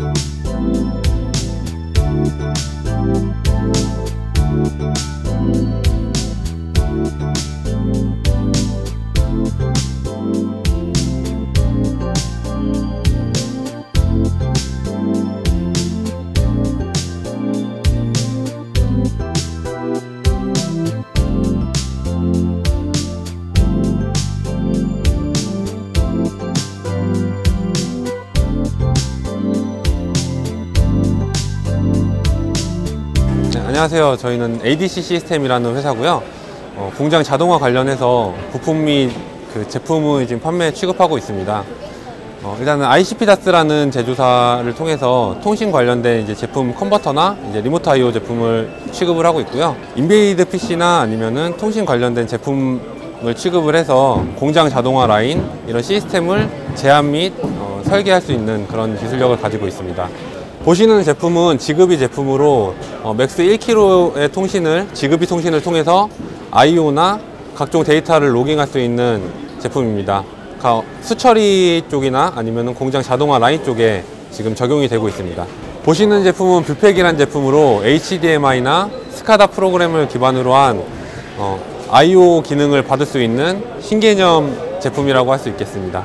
Thank 안녕하세요. 저희는 ADC 시스템이라는 회사고요. 어, 공장 자동화 관련해서 부품 및 그 제품을 지금 판매 취급하고 있습니다. 어, 일단은 ICP DAS라는 제조사를 통해서 통신 관련된 이제 제품 컨버터나 이제 remote IO 제품을 취급을 하고 있고요. embedded PC나 아니면은 통신 관련된 제품을 취급을 해서 공장 자동화 라인 이런 시스템을 제안 및 어, 설계할 수 있는 그런 기술력을 가지고 있습니다. 보시는 제품은 ZigBee 제품으로 어, max 1km의 통신을 ZigBee 통신을 통해서 IO나 각종 데이터를 logging할 수 있는 제품입니다. 가- 수처리 쪽이나 아니면 공장 자동화 라인 쪽에 지금 적용이 되고 있습니다. 보시는 제품은 ViewPAC이라는 제품으로 HMI나 SCADA 프로그램을 기반으로 한 어, IO 기능을 받을 수 있는 신개념 제품이라고 할 수 있겠습니다.